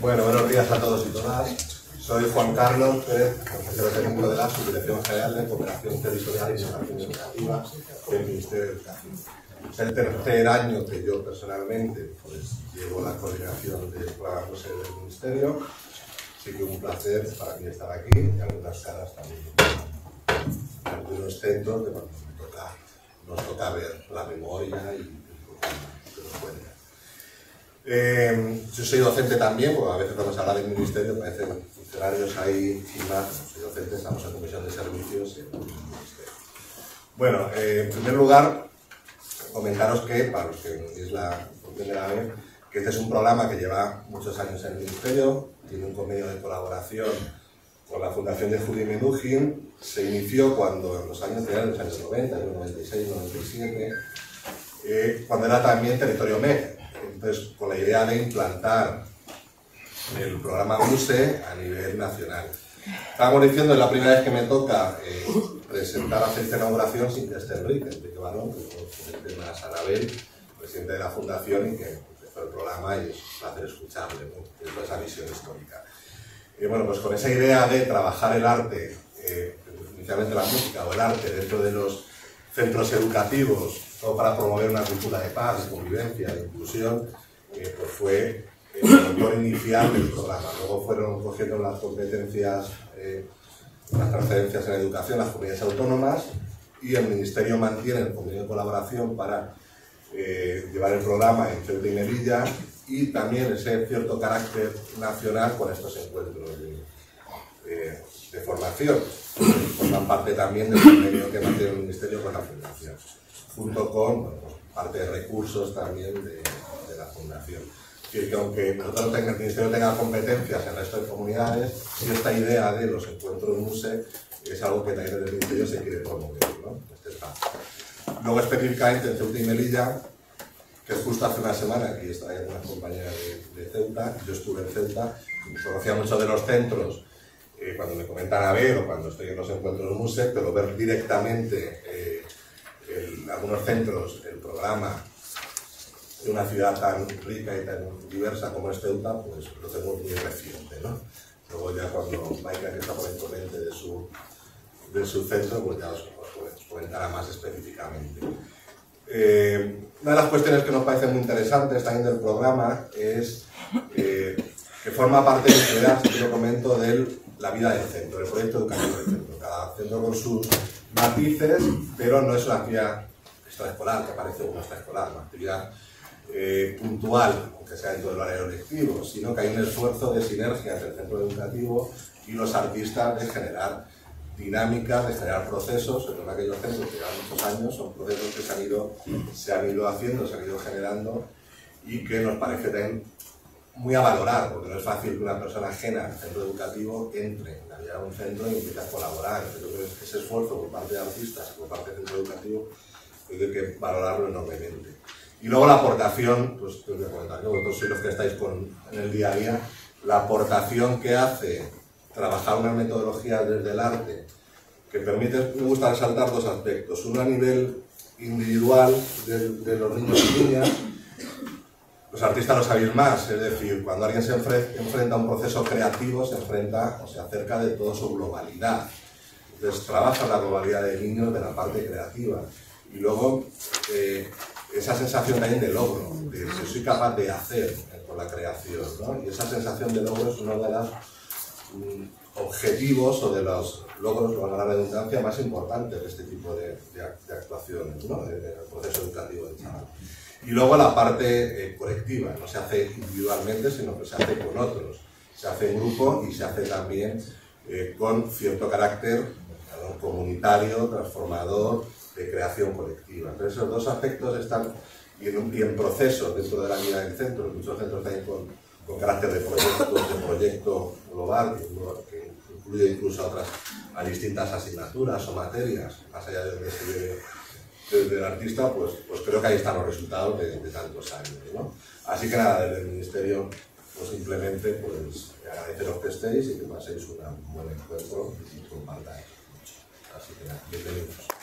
Bueno, buenos días a todos y todas. Soy Juan Carlos Pérez, consejero técnico de la Subdirección General de Cooperación Territorial y Innovación Educativa del Ministerio de Educación. Es el tercer año que yo personalmente pues, llevo la coordinación del programa del Ministerio. Así que un placer para mí estar aquí y algunas caras también. Algunos centros de cuando toca, nos toca ver la memoria y, y nos cuenta. Eh, yo soy docente también, porque a veces cuando se habla del ministerio parecen funcionarios ahí y más. Soy docente, estamos en comisión de servicios en el. Bueno, eh, en primer lugar, comentaros que, para los que es la primera vez, que este es un programa que lleva muchos años en el ministerio, tiene un convenio de colaboración con la Fundación de Judy Menuhin. Se inició cuando en los años, en los años 90, 96, 97, eh, cuando era también territorio MEC entonces, con la idea de implantar el programa USE a nivel nacional. Estábamos diciendo, es la primera vez que me toca eh, presentar hacer esta inauguración sin que esté Enrique, Enrique Barón, que es Anabel, presidente de la Fundación y que empezó el programa y es un placer escucharle, ¿no? esa visión histórica. Y bueno, pues con esa idea de trabajar el arte, eh, inicialmente la música o el arte dentro de los centros educativos todo para promover una cultura de paz, de convivencia, de inclusión, eh, pues fue el motor inicial del programa. Luego fueron cogiendo las competencias, eh, las transferencias en educación, las comunidades autónomas, y el Ministerio mantiene el convenio de colaboración para eh, llevar el programa en Ceuta y Melilla y también ese cierto carácter nacional con estos encuentros de, de formación. Forman parte también del convenio que mantiene el Ministerio con la Fundación junto con parte de recursos también de, la Fundación. Es decir, que aunque nosotros el Ministerio tenga competencias en el resto de comunidades, esta idea de los encuentros MUSE es algo que también el Ministerio se quiere promover. ¿no? Este Luego específicamente en Ceuta y Melilla, que justo hace una semana, aquí está una compañera de, de, Ceuta, yo estuve en Ceuta, conocía mucho de los centros, eh, cuando me comentan a ver o cuando estoy en los encuentros MUSE, pero ver directamente eh, algunos centros el programa de una ciudad tan rica y tan diversa como es Ceuta, pues lo tengo muy reciente, ¿no? Luego ya cuando Maika, que está por el ponente de su, de su centro, pues ya os, os comentará más específicamente. Eh, una de las cuestiones que nos parecen muy interesantes también del programa es que forma parte, de si lo comento, de la vida del centro, el proyecto educativo del centro. Cada centro con sus matices, pero no es una actividad extraescolar que parece una extraescolar, una actividad eh, puntual, aunque sea dentro del horario lectivo, sino que hay un esfuerzo de sinergia entre el centro educativo y los artistas de generar dinámicas, de generar procesos, sobre todo aquellos centros que llevan muchos años, son procesos que se han ido, se han ido haciendo, se han ido generando y que nos parece también muy a valorar, porque no es fácil que una persona ajena al centro educativo entre en la vida de un centro y empiece a colaborar. Entonces, ese esfuerzo por parte de artistas, por parte del centro educativo, hay que valorarlo enormemente. Y luego la aportación, pues te voy a comentar, que vosotros sois los que estáis con, en el día a día, la aportación que hace trabajar una metodología desde el arte, que permite, me gusta resaltar dos aspectos. Uno a nivel individual de, de los niños y niñas, los artistas lo sabéis más, es decir, cuando alguien se enfrenta a un proceso creativo, se enfrenta o se acerca de toda su globalidad. Entonces trabaja la globalidad del niño de la parte creativa. Y luego eh, esa sensación también de logro, de que soy capaz de hacer con la creación. ¿no? Y esa sensación de logro es uno de los mm, objetivos o de los logros, con la redundancia, más importantes de este tipo de, de, actuaciones, ¿no? del proceso educativo del chaval. Y luego la parte eh, colectiva, no se hace individualmente, sino que se hace con otros. Se hace en grupo y se hace también eh, con cierto carácter comunitario, transformador, de creación colectiva. Entonces, esos dos aspectos están y en, proceso dentro de la vida del centro. Muchos centros también con, con carácter de proyecto, de proyecto global, que, incluye incluso a otras, a distintas asignaturas o materias, más allá de donde se vive desde el artista, pues, pues creo que ahí están los resultados de, tantos años. ¿no? Así que nada, desde el Ministerio, pues simplemente pues, agradeceros que estéis y que paséis un buen encuentro y compartáis mucho. Así que nada, bienvenidos.